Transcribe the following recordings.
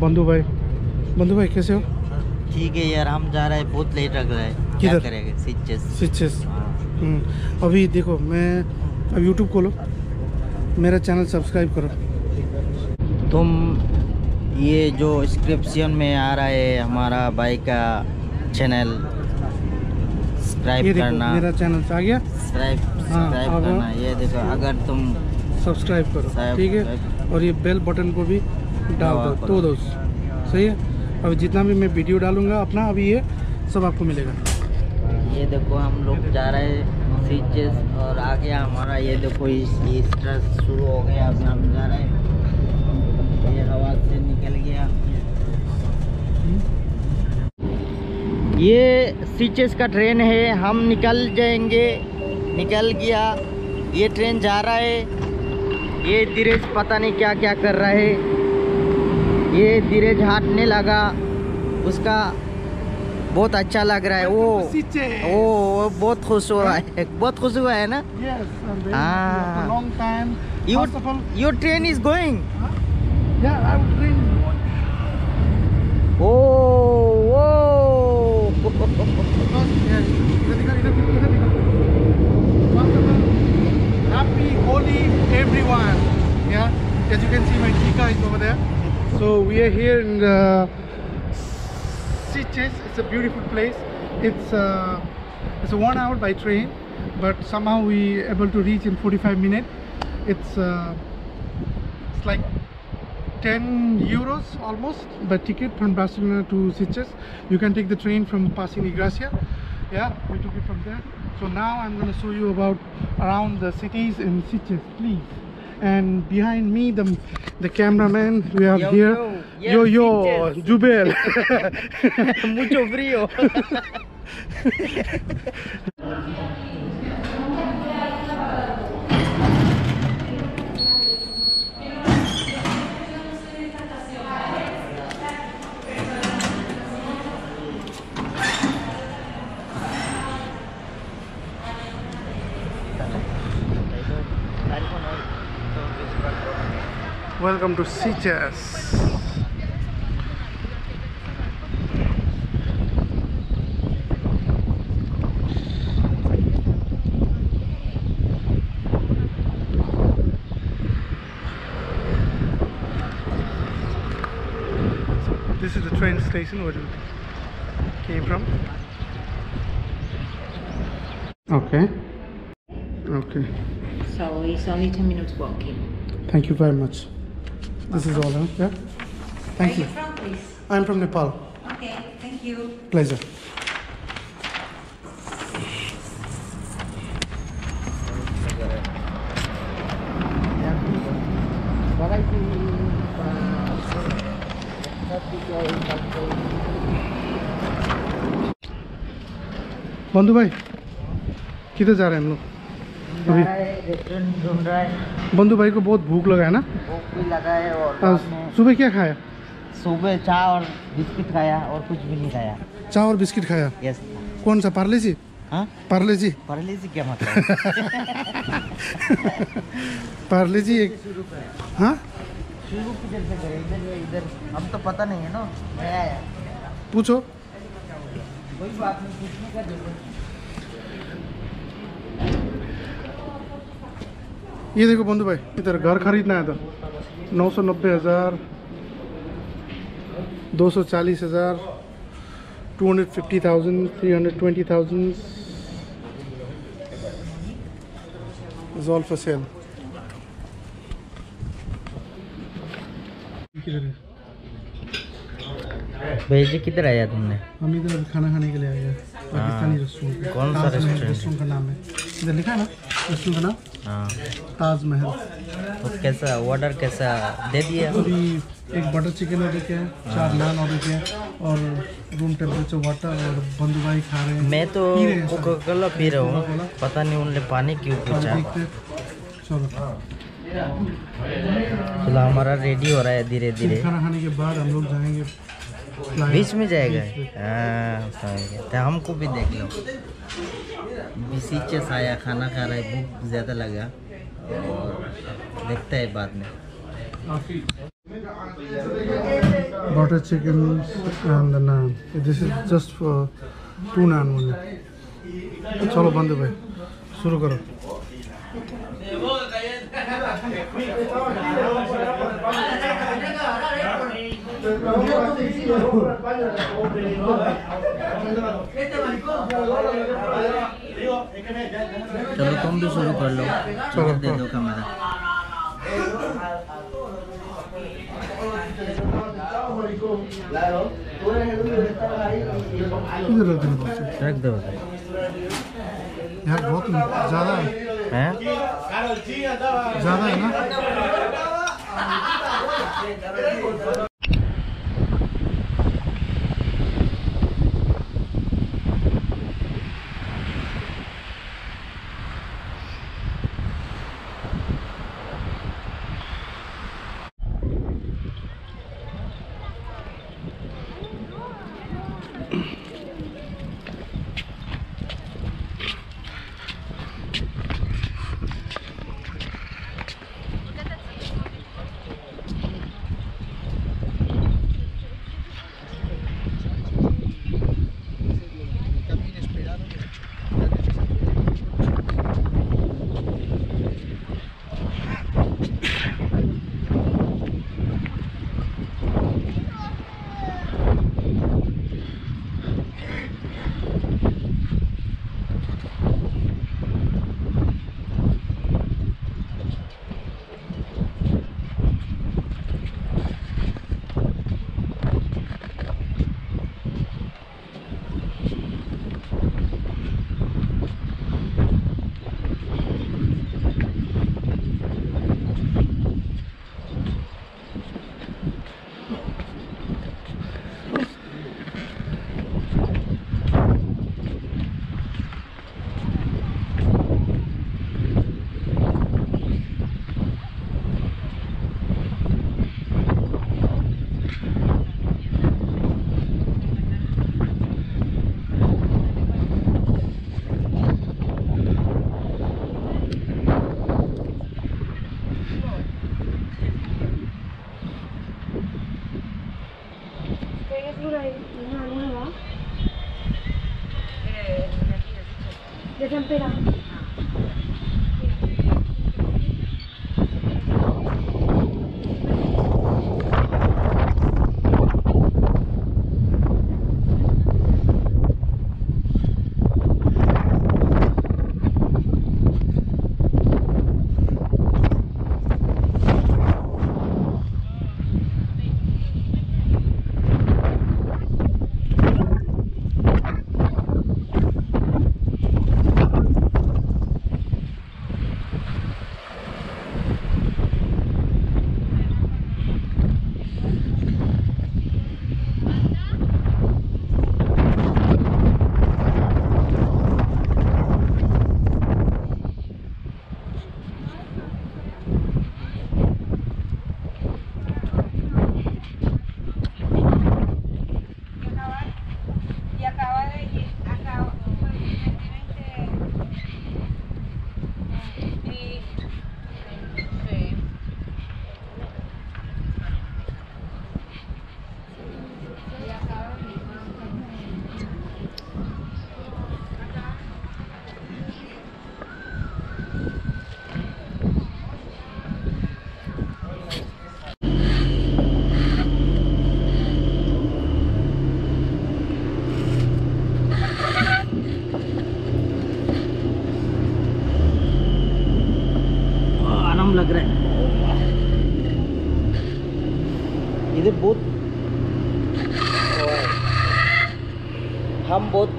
बंधु भाई। बंधु भाई कैसे हो? ठीक है यार हम जा रहे हैं बहुत लेट लग रहा है। क्या करेंगे? सिचेस स्विचेस हाँ। हम्म, अभी देखो मैं अब यूट्यूब खोलो मेरा चैनल सब्सक्राइब करो। तुम ये जो डिस्क्रिप्शन में आ रहा है हमारा भाई का चैनल सब्सक्राइब करना। मेरा चैनल आ गया। सब्सक्राइब हाँ, सब्सक्राइब करना। ये देखो अगर तुम सब्सक्राइब करो ठीक है? और ये बेल बटन को भी डाल दो तो दोस्त सही है? अभी जितना भी मैं वीडियो डालूँगा अपना अभी ये सब आपको मिलेगा। ये देखो हम लोग जा रहे हैं सीचेस और आ गया हमारा ये देखो ईस्टर शुरू हो गया। अभी हम जा रहे हैं। ये हवा से निकल गया। ये सीचेस का ट्रेन है। हम निकल जाएँगे। निकल गया। ये ट्रेन जा रहा है। ये धीरेज पता नहीं क्या क्या कर रहा है। ये धीरे झाटने लगा। उसका बहुत अच्छा लग रहा है। वो ओ, ओ, ओ बहुत खुश हो रहा है। बहुत खुश हुआ है ना? Long train is going Happy Holi. Yeah, as you can see, my chica is over there. So we are here in the Sitges. It's a beautiful place. It's uh, it's a one hour by train, but somehow we able to reach in 45 minutes. It's uh, it's like 10 euros almost by ticket from Barcelona to Sitges. You can take the train from Passing Gracia. Yeah, we took it from there. So now I'm going to show you about around the cities in Sitges, please. And behind me, the the cameraman we are Yo, here. yo. Yes, yo, yo. Jubel. Mucho frío. Welcome to Sitges. This is the train station where we came from. Okay. Okay. So it's only 10 minutes walking. Thank you very much. This is all, huh? Yeah? Thank you. from, please? I'm from Nepal. Okay, thank you. Pleasure. बंधु भाई किधर जा रहे हैं हम लोग अभी restaurant ढूंढ रहा है बंधु भाई को बहुत भूख लगा है ना? भूख भी लगा है और में सुबह क्या खाया? सुबह चाय और बिस्किट खाया और कुछ भी नहीं खाया। चाय और बिस्किट खाया? यस कौन सा पार्ले जी? हाँ? पार्ले जी। पढ़ जी क्या मतलब पार्ले जी एक हाँ? शुरू किधर से करे इधर या इधर हम तो पता नहीं है ना मैं आया। पूछो। कोई बात नहीं पूछने का ज़रूरत ये देखो बंधु भाई इधर घर खरीदना है तो। नौ सौ नब्बे हज़ार दो सौ चालीस हज़ार two hundred fifty thousand three hundred twenty thousand. Is all for sale भेजे किधर आया तुमने? हम इधर खाना खाने के लिए आए हैं। पाकिस्तानी रेस्टोरेंट कौन सा रेस्टोरेंट? रेस्टोरेंट का नाम है। इधर लिखा है ना रेस्टोरेंट का नाम? हाँ ताजमहल। तो कैसा ऑर्डर कैसा? दे दिया। अभी एक बटर चिकन ऑर्डर किया है चार नान ऑर्डर किया है और रूम टेम्परेचर वाटर और बंधु भाई खा रहे हैं। मैं तो हैं। कोका कोला पी रहा हूँ। पता नहीं उनने पानी क्यों पूछा। चलो। चलो हमारा रेडी हो रहा है धीरे धीरे खाना खाने के बाद हम लोग जाएँगे। बीच में जाएगा। हाँ समझ गया। तो हमको भी देख लो। बीसीचे आया खाना खा रहा है भूख ज़्यादा लगा। और देखते हैं बाद में। Butter chicken and the naan. This is just for two naan only. चलो बंद भाई। शुरू करो। चलो तुम भी शुरू कर लो। चलो, दे दो। कैमरा रख दो यार बहुत ज़्यादा है। हैं? ज़्यादा है ना?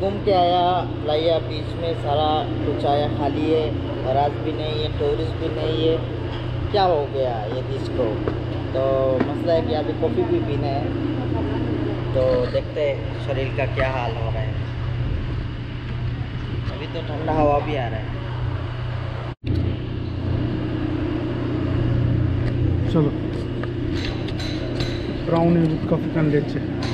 घूम के आया, लाइया बीच में सारा कुछ आया, खाली है बराज भी नहीं है टूरिस्ट भी नहीं है। क्या हो गया ये बीच को? तो मसला है कि अभी कॉफ़ी भी पीना है। तो देखते हैं शरीर का क्या हाल हो रहा है। अभी तो ठंडा हवा भी आ रहा है। चलो। ब्राउन कॉफ़ी कन है।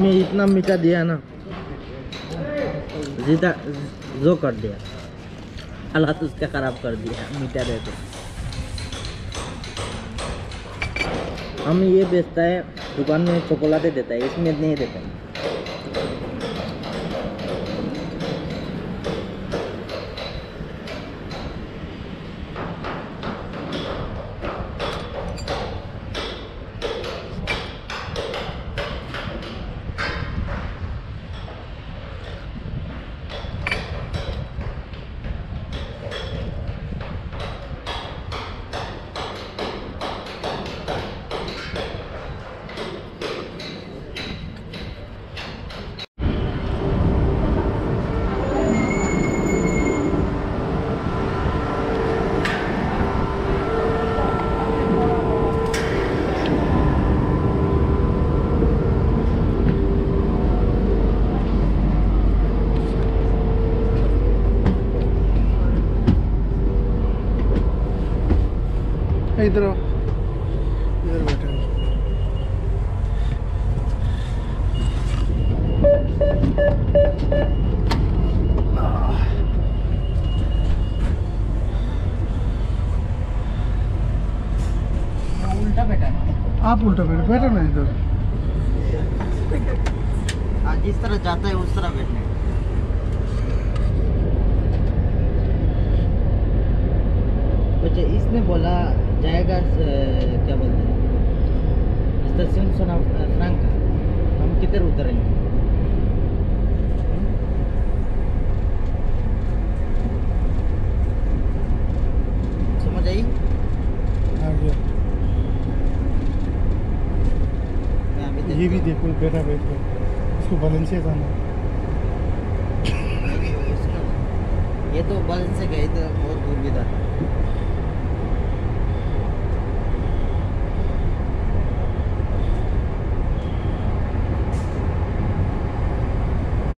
इसमें इतना मीठा दिया ना। जीता, जो कर दिया। हालात उसका ख़राब कर दिया मीठा दे दो। हम ये बेचता है, दुकान में चॉकलाते देता है, इसमें नहीं देता है। इधर इधर बैठे उल्टा बैठा आप उल्टा बैठे, बैठो ना इधर। जिस तरह जाता है उस तरह बैठने अच्छा इसने बोला जाएगा क्या बोलते हैं? स्टेशन सोना फ्रांका। हम किधर उतरेंगे? समझ आई? अभी ये भी देखो बैठा बैठ। इसको वलेंसिया जाना ये तो बल से गए थे बहुत दूर भी था